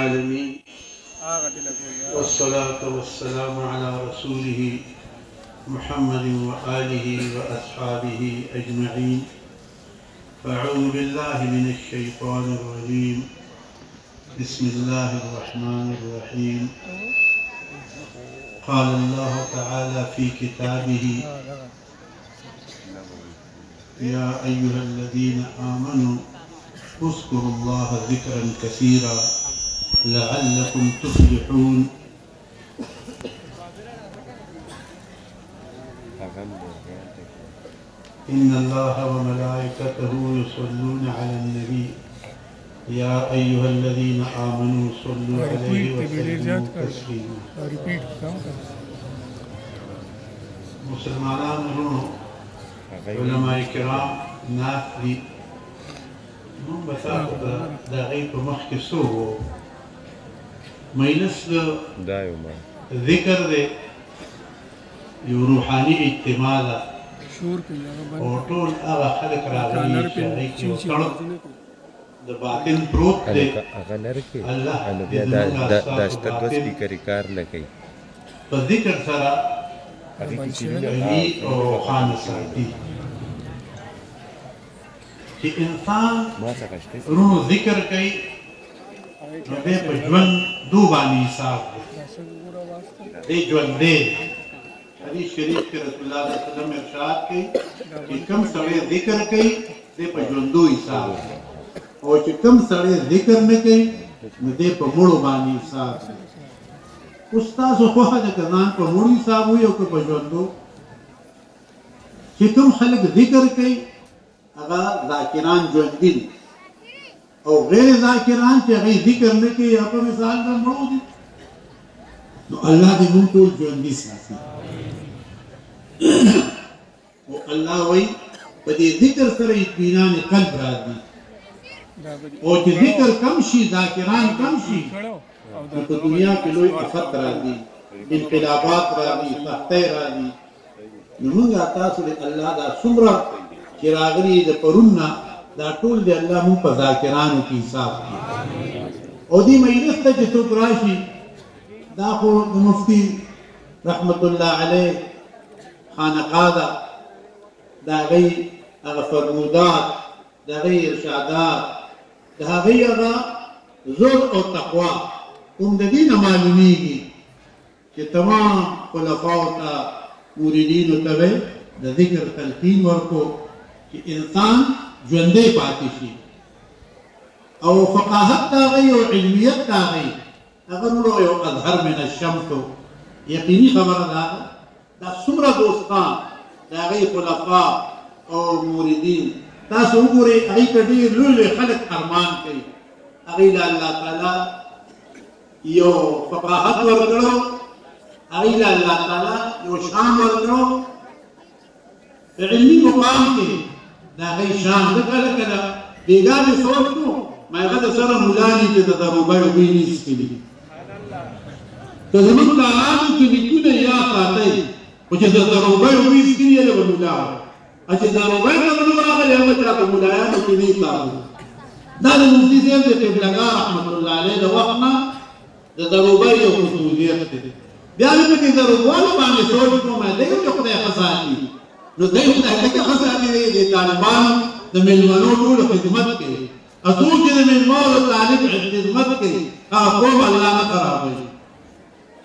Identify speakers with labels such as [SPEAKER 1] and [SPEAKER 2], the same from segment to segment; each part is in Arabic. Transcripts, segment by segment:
[SPEAKER 1] العالمين. والصلاة والسلام على رسوله محمد وآله وأصحابه أجمعين. فأعوذ بالله من الشيطان الرجيم. بسم الله الرحمن الرحيم. قال الله تعالى في كتابه يا أيها الذين آمنوا اذكروا الله ذكرا كثيرا. لعلكم تفلحون. إن الله وملائكته يصلون على النبي. يا أيها الذين آمنوا صلوا عليه وسلموا تسليما. مسلمان رونو علماء کرام ناف لي نو بتاخد دا غیب مخکې مینس
[SPEAKER 2] دا
[SPEAKER 1] ذکر دی یو روحاني اجتماع ده او ټول هغه خلک راغلي چې هغه کې
[SPEAKER 3] تړپ
[SPEAKER 1] د باطن پروت دی
[SPEAKER 2] هغه لرکه
[SPEAKER 1] الله
[SPEAKER 2] بیا دا دا
[SPEAKER 1] ستاسو
[SPEAKER 2] سپیکر کار نه کوي
[SPEAKER 1] په ذکر سره
[SPEAKER 2] هغه کې چې
[SPEAKER 1] او روحان ساتي چې انسان رونو ذکر کوي نو دی په ژوند دو باندې حساب دی ژوند دی حدیث شریف کې رسول الله صلی الله علیه وسلم ارشاد کوي چې کوم سړی ذکر کوي دی په ژوندو حساب دی او چې کوم سړی ذکر نه کوي نو دی په مړو باندې حساب دی خوښه ده که ځان په مړو حساب وي او په ژوندو چې کوم خلک ذکر کوي هغه ذاکران ژوندي دي او غیر ذاکران چې هغه ذکر نه کوي په مثال د مړو دي نو الله دې موږ ټول ژوندي ساتي. او الله وایي په دې ذکر سره اطمینان قلب راځي. او چې ذکر کم شي ذاکران کم شي نو په دنیا کې لوی افت راځي انقلابات راځي سختۍ راځي. نو موږ تاسو له الله دا څومره چې راغلي د پرونه دا ټول دی الله مو په ذاکرانو کې حساب کوي او دې مجلس ته چې څوک راشي، دا خو د مفتی رحمت الله علیه خانقاه ده دا غي هغه فرمودات دا غي ارشادات، دا غي هغه زور او تقوا. کوم د دې نه معلومیږي چې تمام خلفاو ته موریدینو ته وی د ذکر تلقین ورکو، چې انسان ژوندی پاتې شي او فقاهت دا غي او علمیت دا غي هغه نور یو اظهر من الشمس یقیني خبره ده دا څومره دوستان دا غي خلفا او موریدین. تاسو وګورئ هغه ته ډېر لوی لوی خلک ارمان کوي هغه له الله تعالی یو فقاهت ورکړو هغه له الله تعالی یو شان ورکړو. علمي مقام کې دا غي شان د کله کله بیګانې سوچ نو ما هغه سره مولاني چې د دروبای ویني سپلی که زموږ کارانو کې لیکونه یا ساتي او چې د دروبای ویني سپلی له مولا او چې دروبای ته نو راغلی هغه چې په مولایانو کې نه کارو دا د مفتی صاحب د قبلګار رحمت الله علیه د وخت نه د دروبای یو خصوصیت دی. بیا دې کې دروبانو باندې سوچ کوم دی چې خدای خزاني نو دای خدای ته خزاني دی د طالبانو د ملمنو ټول خدمت کوي اسو چې د ملمنو طالب خدمت کوي هغه کوم الله نه خرابوي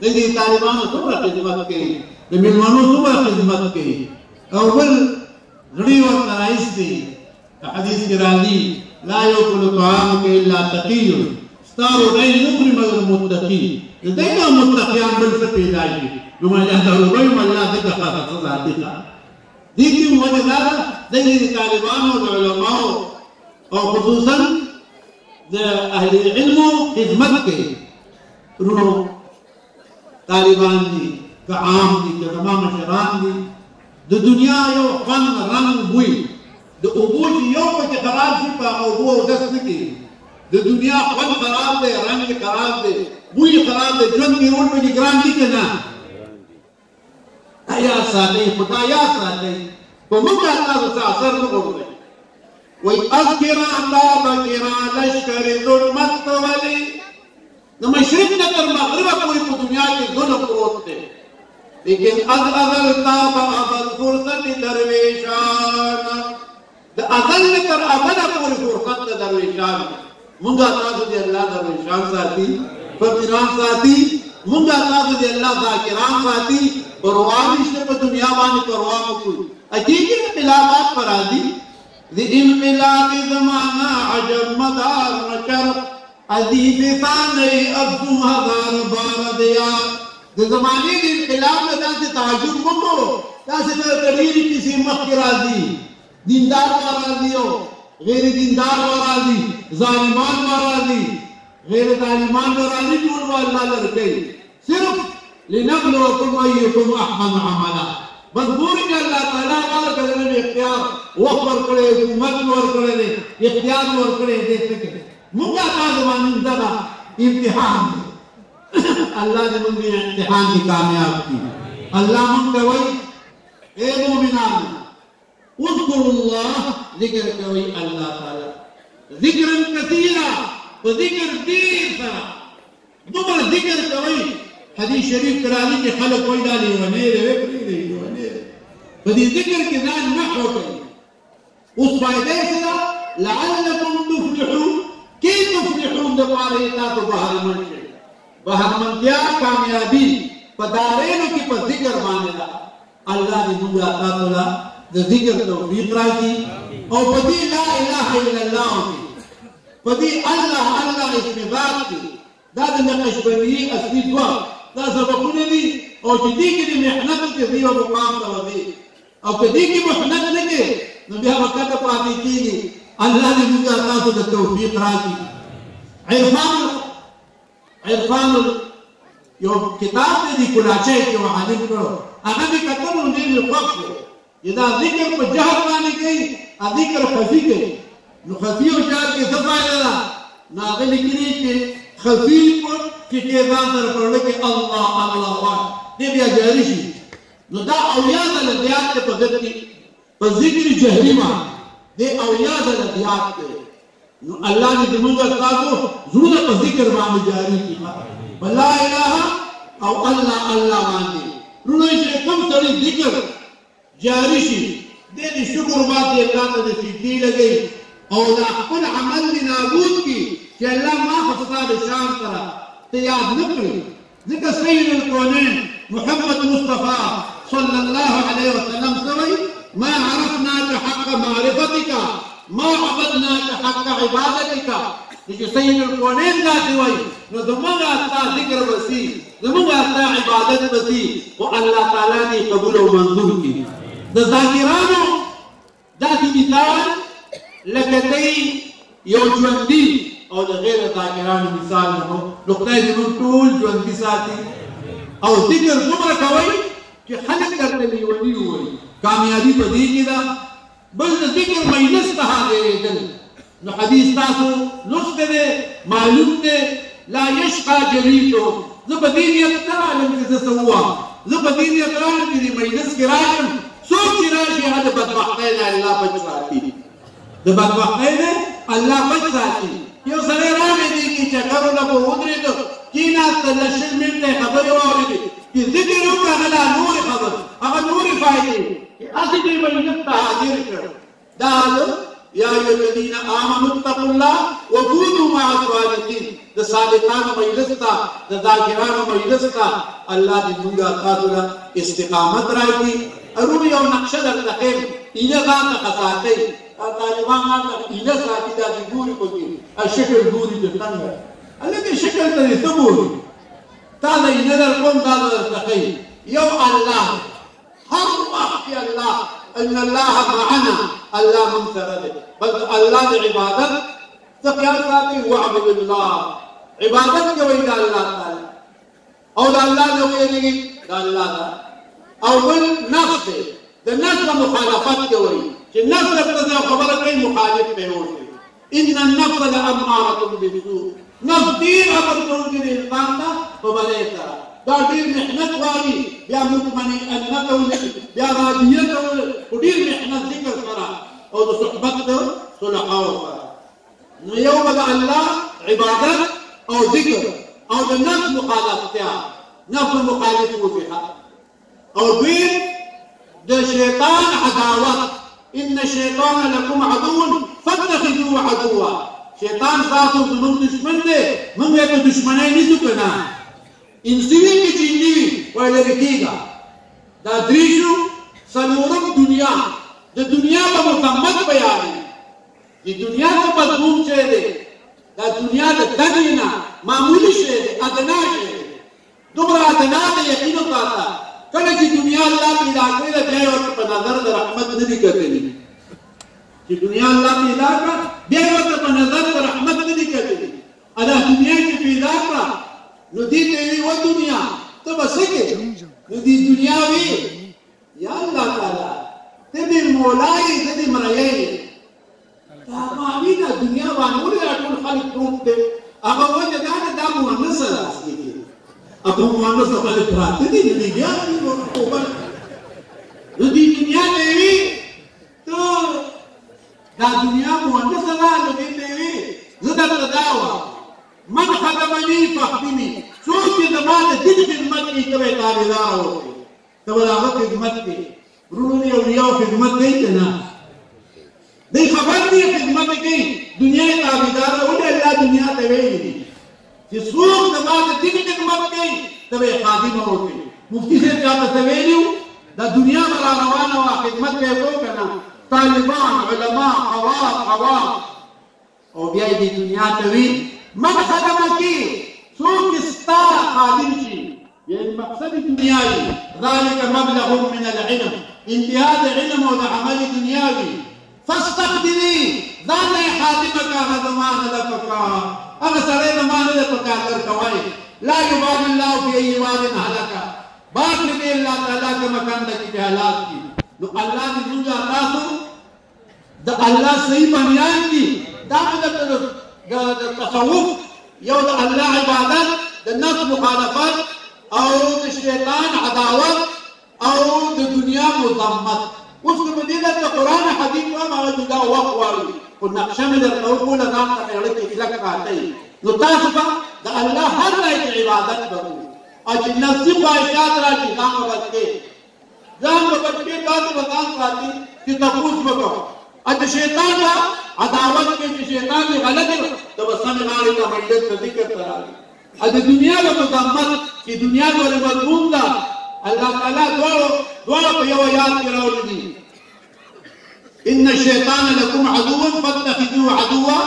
[SPEAKER 1] د دې طالبانو څومره خدمت کوي د ملمنو څومره خدمت کوي او بل غړي ورته راځي حدیث کې راځي لا یاکل طعامک الا تقی ستارو دای نخری مگر متقی داینا متقیان بل څه پیدا شي نو ما جاته وایي مله دغه خاصه ذاتي کې وجه دا د طالبانو او علماو او خصوصا د اهل علم خدمت کوي ورونو طالبان دي که عام دي که تمام مشران دي د دنیا یو خوند رنگ بوی د اوبو چې یو پکې خراب شي په اوبو او دس نه کېږي د دنیا خوند خراب دی رنگ خراب دی بوی خراب دی ژوند کې پکې ګران دي که نه یا ساتي خدا یا ساتي په موږ الله څه اثر نه کوي وای اذکر الله بکرا لشکر ظلمت ولی د مشرق نه تر مغرب پورې په دنیا کې ظلم پروت دی لیکن از ازل تاب ازل فرصت درویشان د ازل نه تر ابد پورې فرصت درویشان مونږه تاسو دی الله درویشان ساتي فقیران ساتي مونږه تاسو دی الله ذاکران ساتي پروا نشته په دنیا باندې پروا وکړو حقیقي خلافات پر راځي د انقلاب زمانہ عجب مدار نچر عزیز ثانی ابدو هزار بار دیا. د زمانه د انقلاب نه داسې تعجب وکړو داسې د کډيري کسی مخ کې راځي دیندار راځي او غیر دیندار راځي ظالمان راځي غیر ظالمان راځي ټول الله لري صرف لنبلوكم ايكم احسن عملا. مجبور کہ اللہ تعالیٰ کا کرنے میں اختیار وہ ور حکومت ور دے اختیار ور دے سکے مکہ کا زمانی دبا امتحان. اللہ نے مجھے امتحان کی کامیاب کی اللہ من کا اے مومنان اذکر اللہ ذکر کا وہی اللہ تعالیٰ ذکر کثیرہ و ذکر دیر سرا دمر ذکر کا وہی حدیث شریف کرانی کې خلک وایي دا لیونی دی وکړي دی لیونی په دې ذکر کې ځان نحو کوي اوس فائدې سره لعلكم تفلحون. کې تفلحون د پاره تاسو بهر منشي؟ بهر منتیا کامیابی په دارینو کې په ذکر باندې ده الله دې موږ تاسو لا د ذکر توفیق راکړي أو په دې لا اله الا الله کې په دې الله الله اسم ذات کې دا د نقشبندي اصلي دوا دا سبقونه دي او چې دې کې د محنت کې دی او مقام ته ودی او که دې کې محنت نه کې نو بیا وخت ته پاتې کیږي الله دې موږ تاسو ته توفیق راکړي عرفان عرفان یو کتاب دې کلاچه کې وحالف کړو هغه دې کتل نو دې خوښ اذا ذکر په جهر باندې کوي ا ذکر خفي کوي نو خفي او جهر کې څه فائدہ ده ناغلی کړي چې په کې کې ځان سره پرول کې الله الله وا دې بیا جاری نو دا اویا د زیات په ذکر په ذکر جهري ما دې اویا نو الله دې موږ تاسو زړه په باندې جاری کړي په لا اله أو الله الله باندې نو چې کوم سړي ذکر جاری شي د دې شکر باندې الله ته سجدي لګي أو دا خپل عمل نه نابود چې الله ما خصا د شان سره ته یاد نه محمد مصطفى صلى الله عليه وسلم. سوي ما عرفناك حق معرفتك ما عبدناك حق عبادتك. چې سید الکونین دا دی نو زموږه تا ذکر وسی زموږه تا عبادت وسی أو الله تعالی دې قبول أو منظور کړي د مثال لکه دی أو د غیر ذاکرانو مثال نو نو خدای دې ټول ژوندي ساتي أو ذکر دومره کوي چې خلک درته لیوني وایي کامیابي په دې کې ده بل د ذکر مجلس ته حاضرېدل نو حدیث تاسو لوسته ده معلوم ده لا يشقى جليسه. زه په دې نیت نه عالم چې څه سوا زه په دې نیت راغلم چې مجلس کې راغلم څوک چې راشي هغه بدبختۍ نه الله بچ ساتي د بدبختۍ نه الله بچ ساتي یو سره راغی دی چې چکرو له په ودرېدو کېناسته لشل منټه خبرې واورېدې چې ذکر وکړه هغه نور خبر. هغه نورې فایدې اسی دې مجلس ته حاضر کړ دا یا ایو الذین آمنوا اتقوا الله وكونوا مع الصادقین د صادقانو مجلس ته د ذاکرانو مجلس ته الله دې موږ تاسو ته استقامت راکړي ارو یو نقشه درته خیم اینه ځان ته خساتې طالبان هغه اینه ساتي دا د ګوري په کې شکل ګوري د څنګه الګي شکل ته څه ګوري تا دا اینه در کوم دا درته یو الله هر وخت الله ان الله معنا الله سره بل الله د عبادت څخه ساتي وعبد الله عبادت کوي د الله تعالی أو د الله نه ویریږي د الله أو بل نفس د نفس مخالفت کوي چې نفس ته خبره کوي مخالف به وي ان النفس لاماره بالسوء نفس ډیر أمر کوي د انسان ته په بلې سره دا ډیر محنت غواړي بیا مطمئن انت بیا راضیت أو ډیر محنت ذکر سره أو د صحبت د صلحاو نو یو بد الله عبادت أو ذکر۔ أو د نفس مخالفتیا نفس مخالف وبها أو دویم د شیطان عداوت إن الشیطان لكم عدو فاتخذوه عدوا. شیطان تاسو زموږ دشمن دی موږ یې په دشمنۍ نیسو کنه انسي وي کې جني وي وای دا دریشو څلورم دنیا د دنیا په مکمل بیان دی د دنیا په مضمون چې دی دا دنیا د دغې نه معمولی شی دی ادنا شی دی دومره ادنا د یقین کله چې دنیا الله پیدا کړې ده بیا یې ورته په نظر د رحمت نه دي کتلي. چې دنیا الله پیدا کړه بیا یې ورته په نظر د رحمت نه دي کتلي. ادا دنیا چې پیدا کړه. نو دې ته وی و دنیا. ته به څه کې؟ نو دې دنیا وی یا الله تعالی ته دې مولای ته دې مرایې دا ماوی دا دنیا باندې ولې ټول خلک پروت دي؟ هغه وجه دا نه دا مؤنث راځي Ako mga sa palitrate, diniligyari mo ako ba? Nudiniligyari dunia To, dati niya mo, ano sa lalo din eh. Zadadadawa, man kadamani fahtini. Sosi damane, din khidmat ki kare tari lao. Tawala ka khidmat ki. Ruluni awliyaw khidmat ini, ka na. Di khabar niya khidmat ki. Dunya yung tabidara, wala Allah dunya. چې څوک د ما د دین خدمت کوي ته خادم وي مفتی صاحب چاته ته ویلو دا دنیا مرا روانه وا خدمت کوي کو کنه طالبان علما قوام قوام أو بیا دې دنیا ته وی من خدمه کی څوک ستا خادم شي یعنی مقصد دنیاوي ذلك مبلغ من العلم انتهاء العلم أو عمل دنیاوي فاستقدري ځان خادمك هغه هغه سره زمان لپکا کر کوي لا يبالي الله في اي واد هلك باقي دې الله تعالی کا مکان د کی حالات کی نو الله دې موږ تاسو د الله صحیح بنیان دي دا مطلب د تصوف یو د الله عبادت د نفس مخالفت أو د شیطان عداوت أو د دنیا مذمت اوس په دې د قران حدیث أو هغه دا وخت وایي او نقشه مې درته وښوله ځان ته مې زړه کې کلک ساتئ نو تاسو به د الله هر ځای کې عبادت به کوئ او چې نفسي خواهشات راشي ځان به بچ کړئ ځان به بچ کړئ تاسو به ځان ساتئ چې تپوس به کوو او د شیطان به عداوت کې چې شیطان دې غلط دی ته به سمې غاړې ته منډل ته ذکر ته راغلي او د دنیا به مذمت چې دنیا به مضمون ده الله تعالی دواړو دواړه په یوه یاد کې راولي دي إن الشيطان لكم عدو فاتخذوه عدوا.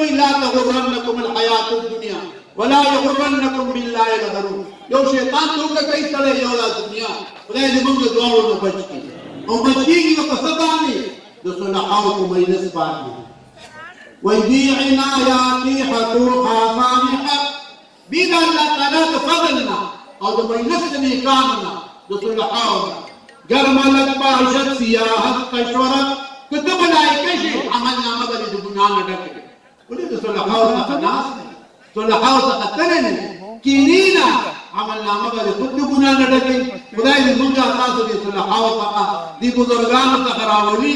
[SPEAKER 1] وی لا تغرنكم الحیات الدنیا ولا يغرنكم بالله الغرور. یو شیطان څنګه کوي سره یو د دنیا خدای دې موږ دوه نو بچ کړي أو بچ کیږي په څه باندې د صلحاو په مجلس باندې وای دی عنایاتی حقوق صالحة. بيد الله تعالی د فضلنا د مجلس د نیکاننا گرملک پاشت سیاحت کشورت، کتب بلائی کشی عمل نامہ بلی دو گناہ نہ ڈکے انہیں تو صلحاو سا ناس نہیں صلحاو سا نہیں کینینا عمل نامہ بلی خود دو گناہ نہ ڈکے خدای دی منگا تاسو دی صلحاو سا دی بزرگان سا خراولی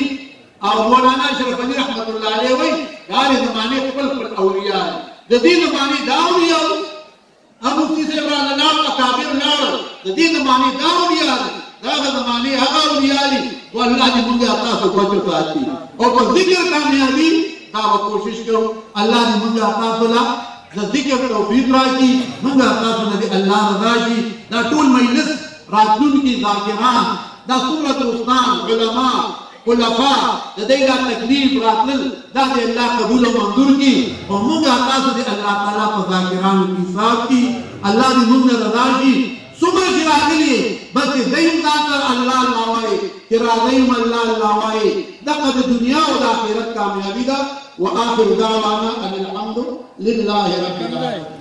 [SPEAKER 1] اور مولانا شرف علی رحمت اللہ علیہ وی داری زمانے قبل پر اولیاء دی دی زمانے دا اولیاء ابو سیسے برا اللہ اکابر لار دی زمانے دا اولیاء هذا زمانے هذا آلی تو اللہ نے مجھے عطا سے بہت آتی اور تو ذکر کامیابی تا وہ کوشش کرو اللہ نے مجھے عطا سلا ذکر توفیق کی مجھے عطا سے نبی اللہ رضا جی دا ټول مجلس راتون کی ذاکران دا سورت رسطان علماء خلفاء دا دی لا تکلیف راتل دا دی اللہ قبول و مندر کی اور مجھے عطا سے اللہ تعالیٰ پر ذاکران کی صاحب کی اللہ دی مجھے رضا جی صبح کی راغلی بس دیم دا تر اللہ اللہ وائی کہ راغیم اللہ اللہ وائی دقت دنیا و داخرت کامیابی دا، و آخر دعوانا ان الحمد للہ رب العالمين